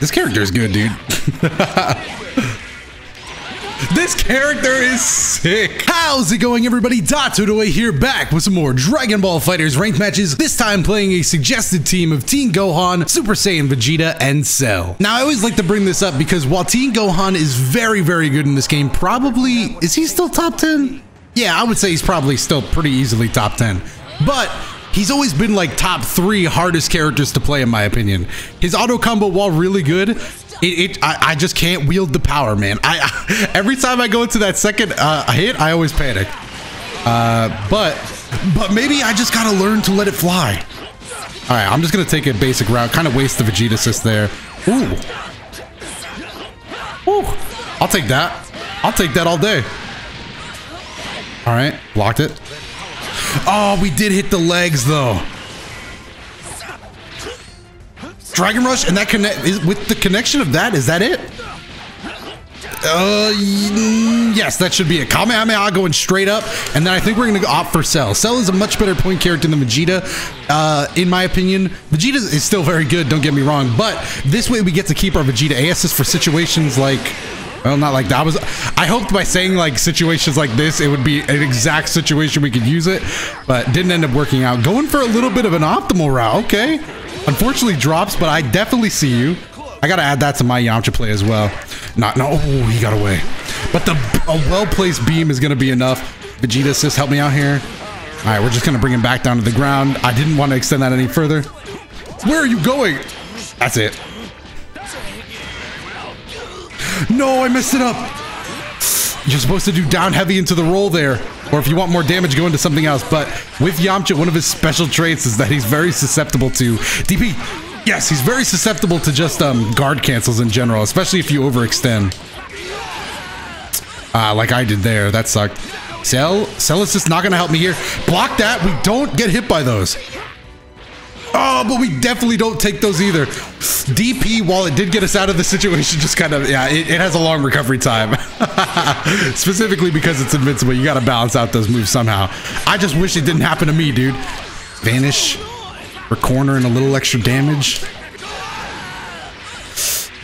This character is good, dude. This character is sick. How's it going, everybody? DotoDoya here, back with some more Dragon Ball FighterZ ranked matches, this time playing a suggested team of Teen Gohan, Super Saiyan Vegeta, and Cell. Now, I always like to bring this up because while Teen Gohan is very, very good in this game, probably, is he still top 10? Yeah, I would say he's probably still pretty easily top 10. But he's always been like top three hardest characters to play in my opinion. His auto combo, while really good, it, it I, I, just can't wield the power, man. I, I every time I go into that second uh, hit, I always panic. Uh, but but maybe I just gotta learn to let it fly. All right, I'm just gonna take a basic route. Kind of waste the Vegeta assist there. Ooh. Ooh. I'll take that. I'll take that all day. All right, blocked it. Oh, we did hit the legs though. Dragon Rush and that connect is with the connection of that. Is that it? Uh, yes, that should be it. Kamehameha going straight up, and then I think we're going to opt for Cell. Cell is a much better point character than Vegeta, uh, in my opinion. Vegeta is still very good, don't get me wrong, but this way we get to keep our Vegeta A assist for situations like well, not like that. I was. I hoped by saying like situations like this, it would be an exact situation we could use it, but didn't end up working out. Going for a little bit of an optimal route. Okay, unfortunately drops, but I definitely see you. I gotta add that to my Yamcha play as well. Not no. Oh, he got away. But the a well placed beam is gonna be enough. Vegeta assist, help me out here. All right, we're just gonna bring him back down to the ground. I didn't want to extend that any further. Where are you going? That's it. No, I messed it up. You're supposed to do down heavy into the roll there. Or if you want more damage, go into something else. But with Yamcha, one of his special traits is that he's very susceptible to DP. Yes, he's very susceptible to just um, guard cancels in general, especially if you overextend. Uh, like I did there. That sucked. Cell, Cell is just not going to help me here. Block that. We don't get hit by those. Oh, but we definitely don't take those either. DP, while it did get us out of the situation, just kind of, yeah, it, it has a long recovery time. Specifically because it's invincible. You got to balance out those moves somehow. I just wish it didn't happen to me, dude. Vanish. For corner and a little extra damage.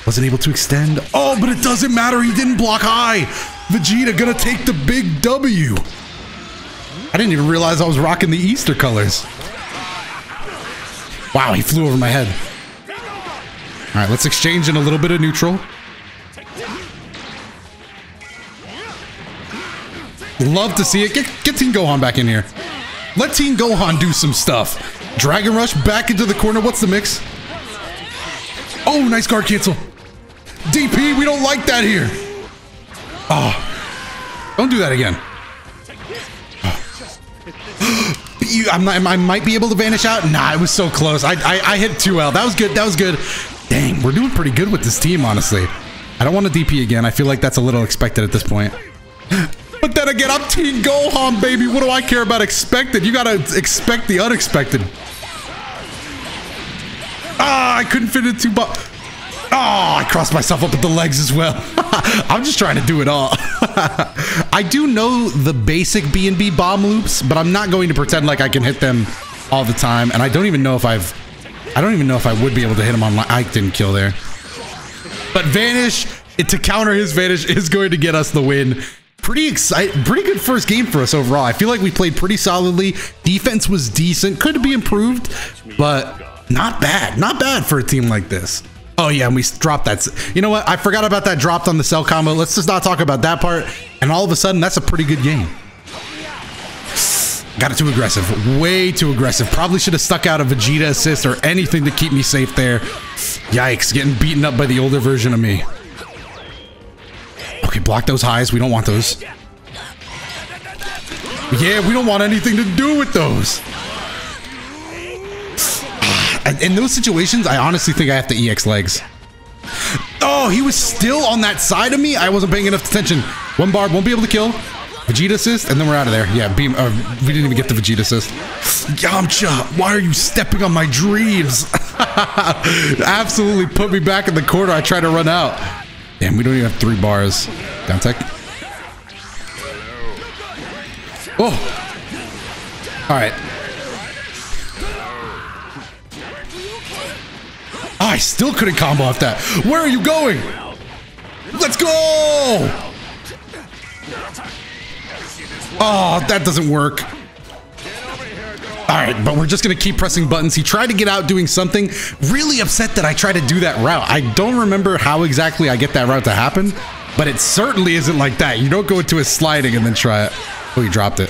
Wasn't able to extend. Oh, but it doesn't matter. He didn't block high. Vegeta gonna take the big W. I didn't even realize I was rocking the Easter colors. Wow, he flew over my head. All right, let's exchange in a little bit of neutral. Love to see it. Get, get Teen Gohan back in here. Let Teen Gohan do some stuff. Dragon Rush back into the corner. What's the mix? Oh, nice guard cancel. DP, we don't like that here. Oh, don't do that again. You, I'm, I might be able to vanish out. Nah, it was so close. I, I, I hit 2L. That was good. That was good. Dang, we're doing pretty good with this team, honestly. I don't want to DP again. I feel like that's a little expected at this point. But then again, I'm Teen Gohan, baby. What do I care about expected? You gotta expect the unexpected. Ah, I couldn't fit it too but. Oh, I crossed myself up with the legs as well. I'm just trying to do it all. I do know the basic B&B bomb loops, but I'm not going to pretend like I can hit them all the time. And I don't even know if I've... I don't even know if I would be able to hit him on... I didn't kill there. But Vanish, to counter his Vanish, is going to get us the win. Pretty exciting, pretty good first game for us overall. I feel like we played pretty solidly. Defense was decent, could be improved, but not bad. Not bad for a team like this. Oh yeah, and we dropped that. You know what? I forgot about that dropped on the cell combo. Let's just not talk about that part. And all of a sudden, that's a pretty good game. Got it too aggressive. Way too aggressive. Probably should have stuck out a Vegeta assist or anything to keep me safe there. Yikes, getting beaten up by the older version of me. Okay, block those highs. We don't want those. Yeah, we don't want anything to do with those. In those situations, I honestly think I have to EX legs. Oh, he was still on that side of me? I wasn't paying enough attention. One bar, won't be able to kill. Vegeta assist, and then we're out of there. Yeah, beam. Uh, we didn't even get the Vegeta assist. Yamcha, why are you stepping on my dreams? Absolutely put me back in the corner. I try to run out. Damn, we don't even have three bars. Down tech. Oh. All right. I still couldn't combo off that. Where are you going? Let's go! Oh, that doesn't work. All right, but we're just gonna keep pressing buttons. He tried to get out doing something. Really upset that I tried to do that route. I don't remember how exactly I get that route to happen, but it certainly isn't like that. You don't go into a sliding and then try it. Oh, he dropped it.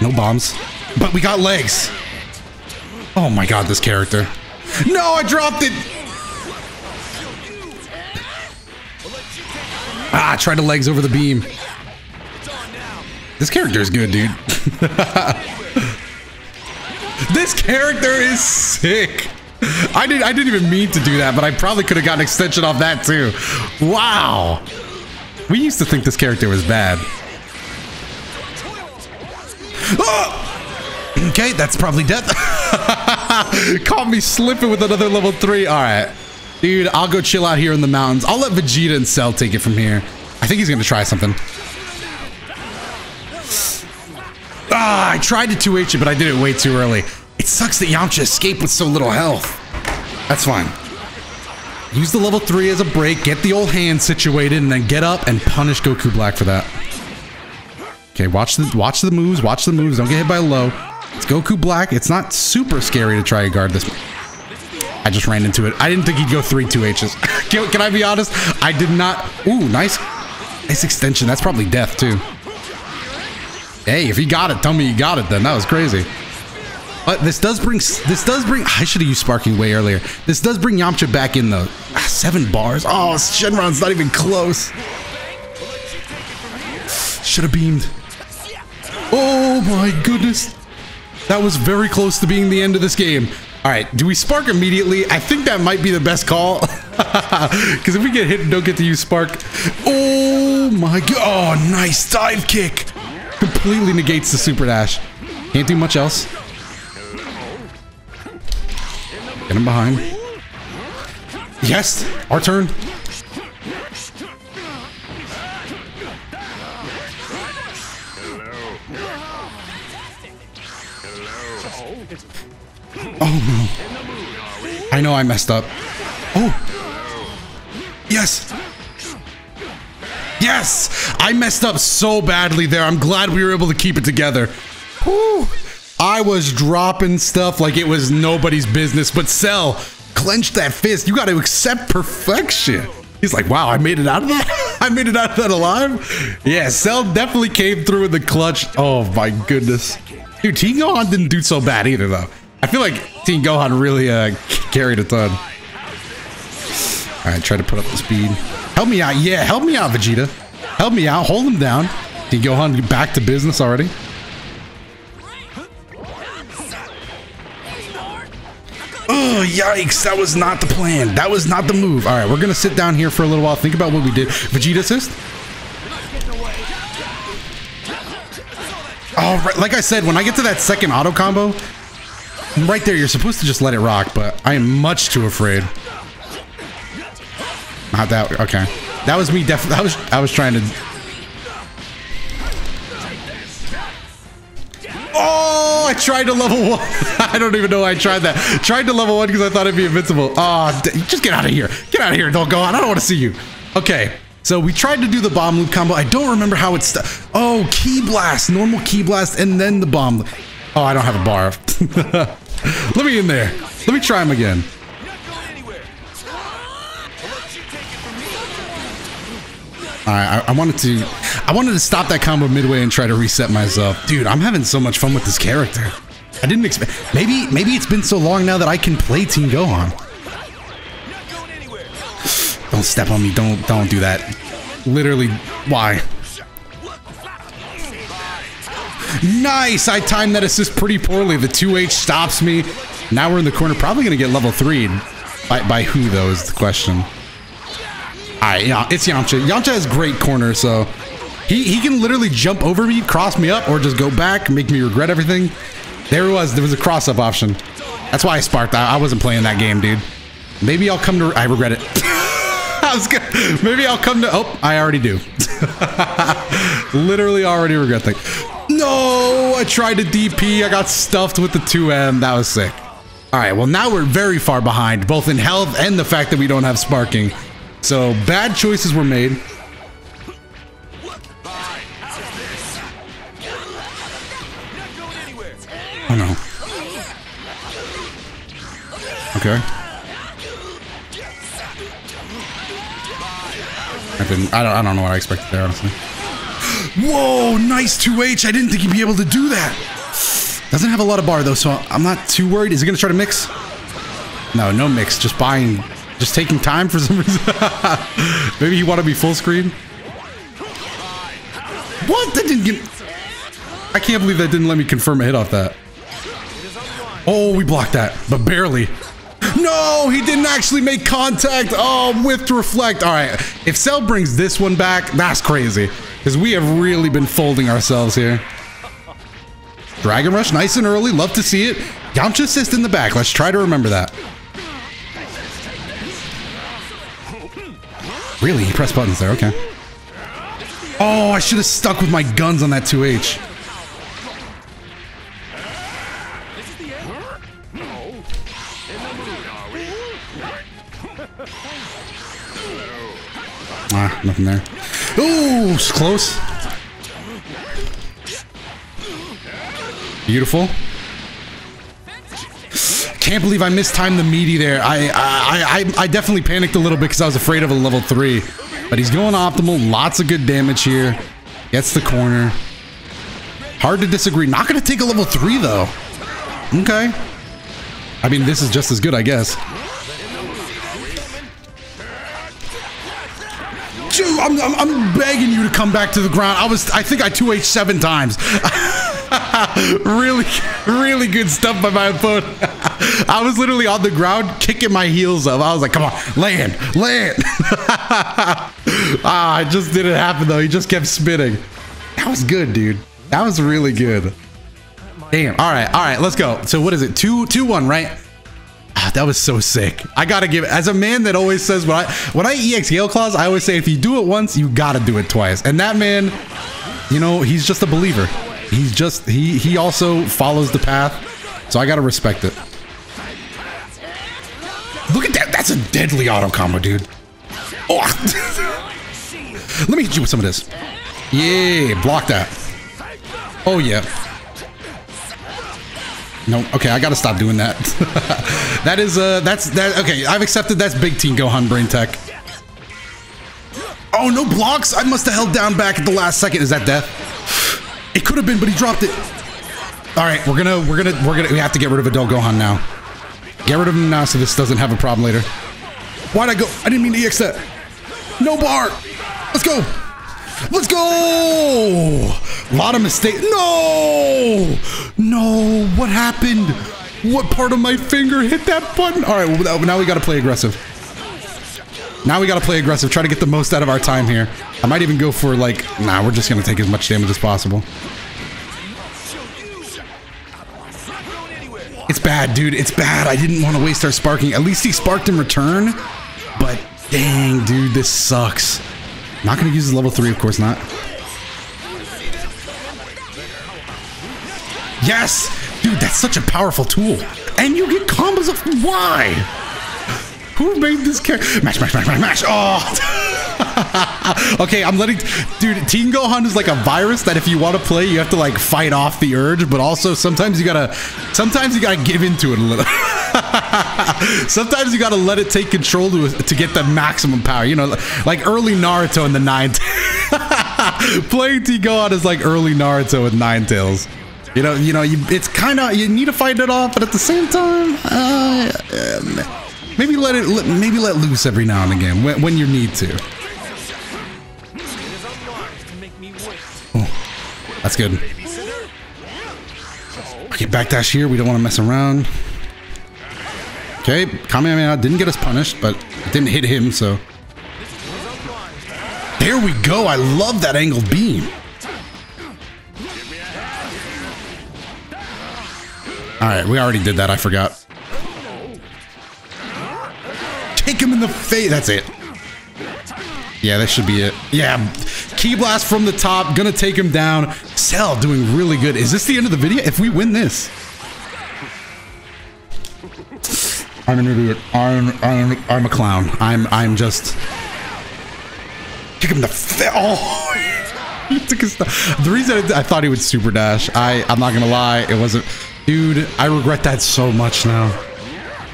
No bombs. But we got legs. Oh my god, this character. No, I dropped it! Ah, try to legs over the beam. This character is good, dude. this character is sick. I didn't I didn't even mean to do that, but I probably could have gotten an extension off that too. Wow. We used to think this character was bad. Oh! Okay, that's probably death. Caught me slipping with another level three. All right. Dude, I'll go chill out here in the mountains. I'll let Vegeta and Cell take it from here. I think he's going to try something. Ah, I tried to 2H it, but I did it way too early. It sucks that Yamcha escaped with so little health. That's fine. Use the level 3 as a break, get the old hand situated, and then get up and punish Goku Black for that. Okay, watch the watch the moves, watch the moves. Don't get hit by low. It's Goku Black. It's not super scary to try to guard this. I just ran into it. I didn't think he'd go three two H's. can, can I be honest? I did not. Ooh, nice. Nice extension. That's probably death too. Hey, if he got it, tell me he got it then. That was crazy. But this does bring this does bring I should have used sparking way earlier. This does bring Yamcha back in though. Ah, seven bars. Oh, Shenron's not even close. Should have beamed. Oh my goodness. That was very close to being the end of this game. All right, do we spark immediately? I think that might be the best call. Because if we get hit and don't get to use spark. Oh my god. Oh, nice dive kick. Completely negates the super dash. Can't do much else. Get him behind. Yes, our turn. Oh no. I know I messed up. Oh. Yes. Yes! I messed up so badly there. I'm glad we were able to keep it together. Whew. I was dropping stuff like it was nobody's business, but Cell, clench that fist. You got to accept perfection. He's like, wow, I made it out of that? I made it out of that alive? Yeah, Cell definitely came through in the clutch. Oh my goodness. Dude, Gohan didn't do so bad either, though. I feel like Teen Gohan really uh, carried a ton. All right, try to put up the speed. Help me out. Yeah, help me out, Vegeta. Help me out. Hold him down. Teen Gohan back to business already. Oh, yikes. That was not the plan. That was not the move. All right, we're going to sit down here for a little while. Think about what we did. Vegeta assist. Oh, right. like I said, when I get to that second auto combo, right there, you're supposed to just let it rock, but I am much too afraid. Not that, okay. That was me, def that was, I was trying to... Oh, I tried to level one. I don't even know why I tried that. Tried to level one because I thought it'd be invincible. Oh, just get out of here. Get out of here. Don't go on. I don't want to see you. Okay. So we tried to do the bomb loop combo. I don't remember how it's... Oh, ki blast. Normal ki blast and then the bomb. Oh, I don't have a bar. Let me in there. Let me try him again. I, I, wanted to, I wanted to stop that combo midway and try to reset myself. Dude, I'm having so much fun with this character. I didn't expect. Maybe, maybe it's been so long now that I can play Teen Gohan. Don't step on me. Don't, don't do that. Literally, why? Nice! I timed that assist pretty poorly. The 2H stops me. Now we're in the corner. Probably going to get level 3. By, by who, though, is the question. Alright, yeah, it's Yamcha. Yamcha has great corner, so... He, he can literally jump over me, cross me up, or just go back, make me regret everything. There it was. There was a cross-up option. That's why I sparked. I, I wasn't playing that game, dude. Maybe I'll come to... I regret it. I was good. Maybe I'll come to... Oh, I already do. Literally already regret that. No, I tried to DP. I got stuffed with the 2M. That was sick. All right, well, now we're very far behind, both in health and the fact that we don't have sparking. So bad choices were made. Oh no. Okay. I. I don't. I don't know what I expected there, honestly. Whoa! Nice 2H. I didn't think he'd be able to do that. Doesn't have a lot of bar though, so I'm not too worried. Is he gonna try to mix? No, no mix. Just buying. Just taking time for some reason. Maybe he want to be full screen. What? That didn't get. I can't believe that didn't let me confirm a hit off that. Oh, we blocked that, but barely. No, he didn't actually make contact. Oh, with to reflect. All right, if Cell brings this one back, that's crazy. Because we have really been folding ourselves here. Dragon Rush, nice and early. Love to see it. Yamcha assist in the back. Let's try to remember that. Really? He pressed buttons there. Okay. Oh, I should have stuck with my guns on that 2H. Ah, nothing there. Ooh, it's close. Beautiful. Can't believe I mistimed the meaty there. I I, I, I definitely panicked a little bit because I was afraid of a level 3. But he's going optimal. Lots of good damage here. Gets the corner. Hard to disagree. Not going to take a level 3, though. Okay. I mean, this is just as good, I guess. Dude, I'm, I'm, I'm, begging you to come back to the ground. I was, I think I 2H seven times. really, really good stuff by my opponent. I was literally on the ground kicking my heels up. I was like, come on, land, land. ah, it just didn't happen though. He just kept spinning. That was good, dude. That was really good. Damn. All right, all right, let's go. So what is it? Two, two, one, right? That was so sick. I gotta give it as a man that always says when I when I EX Gale Claws, I always say if you do it once, you gotta do it twice. And that man, you know, he's just a believer. He's just he he also follows the path. So I gotta respect it. Look at that. That's a deadly auto combo, dude. Oh. Let me hit you with some of this. Yeah, block that. Oh yeah. No, okay, I gotta stop doing that. that is, uh, that's, that, okay, I've accepted that's Big Teen Gohan Brain Tech. Oh, no blocks? I must have held down back at the last second. Is that death? It could have been, but he dropped it. All right, we're gonna, we're gonna, we're gonna, we have to get rid of Adult Gohan now. Get rid of him now so this doesn't have a problem later. Why'd I go? I didn't mean to EX that. No bar. Let's go. Let's go! A lot of mistakes. No! No, what happened? What part of my finger hit that button? All right, well, now we got to play aggressive. Now we got to play aggressive. Try to get the most out of our time here. I might even go for like, nah, we're just going to take as much damage as possible. It's bad, dude. It's bad. I didn't want to waste our sparking. At least he sparked in return. But dang, dude, this sucks. Not going to use his level 3, of course not. Yes! That's such a powerful tool. And you get combos of... Why? Who made this character? Mash, mash, mash, mash, mash. Oh! okay, I'm letting... Dude, Teen Gohan is like a virus that if you want to play, you have to like fight off the urge, but also sometimes you gotta... Sometimes you gotta give into it a little. Sometimes you gotta let it take control to, to get the maximum power. You know, like early Naruto in the Nine. Playing Teen Gohan is like early Naruto with Nine Tails. You know, you know, you, it's kind of you need to fight it off, but at the same time, uh, uh, maybe let it, maybe let loose every now and again when, when you need to. Oh, that's good. Okay, backdash here. We don't want to mess around. Okay, Kamehameha didn't get us punished, but it didn't hit him, so. There we go. I love that angled beam. All right, we already did that. I forgot. Take him in the face. That's it. Yeah, that should be it. Yeah, ki blast from the top, gonna take him down. Cell doing really good. Is this the end of the video? If we win this. I'm an idiot. I'm I'm I'm a clown. I'm I'm just kick him the oh. he took his the reason I, I thought he would super dash. I I'm not gonna lie. It wasn't. Dude, I regret that so much now.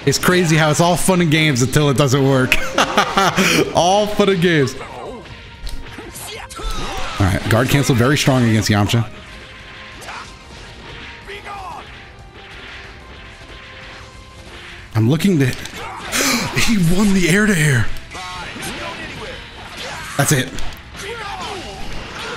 It's crazy how it's all fun and games until it doesn't work. all fun and games. All right, guard cancel very strong against Yamcha. I'm looking to. he won the air to air. That's it.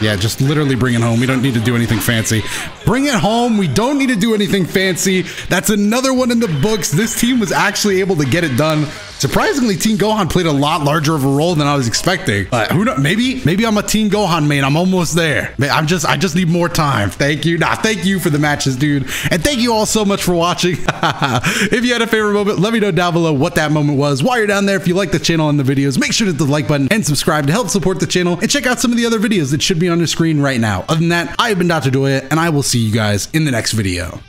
Yeah, just literally bring it home. We don't need to do anything fancy. Bring it home. We don't need to do anything fancy. That's another one in the books. This team was actually able to get it done. Surprisingly, Teen Gohan played a lot larger of a role than I was expecting. But who knows? Maybe, maybe I'm a Teen Gohan main. I'm almost there. I'm just, I just need more time. Thank you. Nah, thank you for the matches, dude. And thank you all so much for watching. if you had a favorite moment, let me know down below what that moment was. While you're down there, if you like the channel and the videos, make sure to hit the like button and subscribe to help support the channel and check out some of the other videos that should be on your screen right now. Other than that, I have been DotoDoya and I will see you guys in the next video.